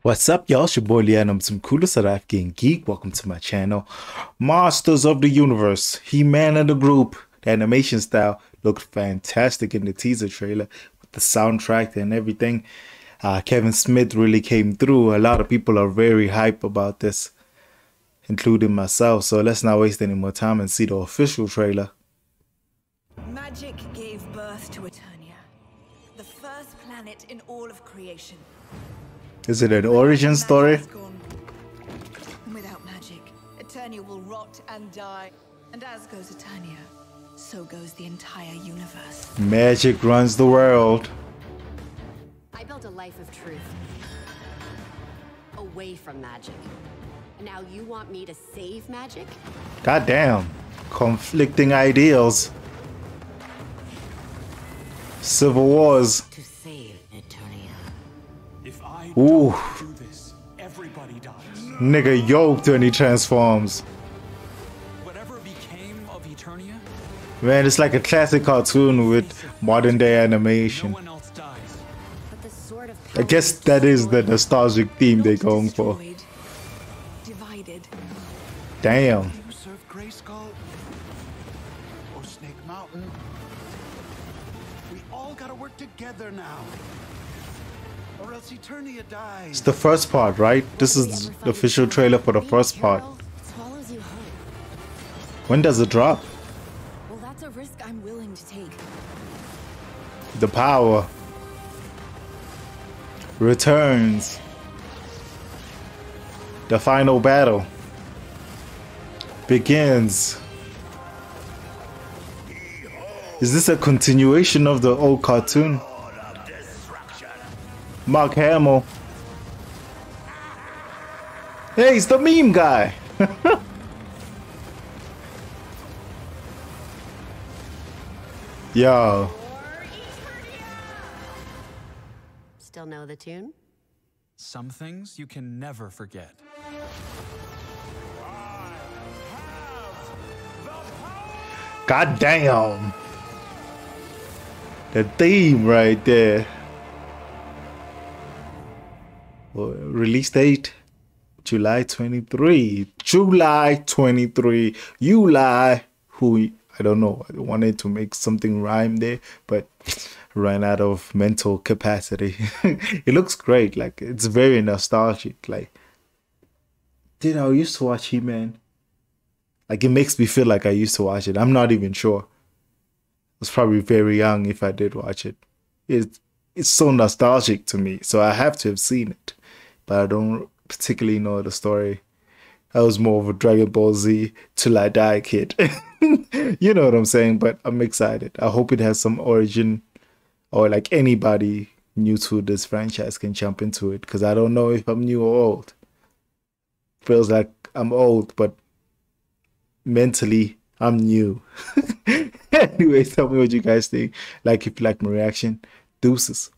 What's up, y'all? It's your boy Leon. I'm some coolest at African Geek. Welcome to my channel. Masters of the Universe. He-Man and the group. The animation style looked fantastic in the teaser trailer with the soundtrack and everything. Uh, Kevin Smith really came through. A lot of people are very hype about this, including myself. So let's not waste any more time and see the official trailer. Magic gave birth to Eternia, the first planet in all of creation. Is it an origin story? Magic. Without magic, Eternia will rot and die. And as goes Eternia, so goes the entire universe. Magic runs the world. I built a life of truth. Away from magic. And now you want me to save magic? Goddamn. Conflicting ideals. Civil wars. To Ooh. don't do this, everybody dies. Nigga yoked when he transforms. Whatever became of Eternia, Man, it's like a classic cartoon with modern day no animation. one else dies. But the sword of I guess that is the nostalgic theme they're going for. Divided. Damn. You serve Grayskull or Snake Mountain. We all gotta work together now. It's the first part, right? This is the official trailer for the first part. Swallows you whole. When does it drop? Well, that's a risk I'm willing to take. The power returns. The final battle begins. Is this a continuation of the old cartoon? Mark Hamill. Hey, he's the meme guy. Yo. Still know the tune? Some things you can never forget. God damn. The theme right there. Release date July 23. July 23. You lie. Who I don't know. I wanted to make something rhyme there, but ran out of mental capacity. it looks great. Like it's very nostalgic. Like, dude, I used to watch He Man. Like it makes me feel like I used to watch it. I'm not even sure. I was probably very young if I did watch it. It's it's so nostalgic to me, so I have to have seen it, but I don't particularly know the story. I was more of a Dragon Ball Z till I die kid. you know what I'm saying? But I'm excited. I hope it has some origin, or like anybody new to this franchise can jump into it because I don't know if I'm new or old. Feels like I'm old, but mentally I'm new. Anyways, tell me what you guys think. Like if you like my reaction, deuces.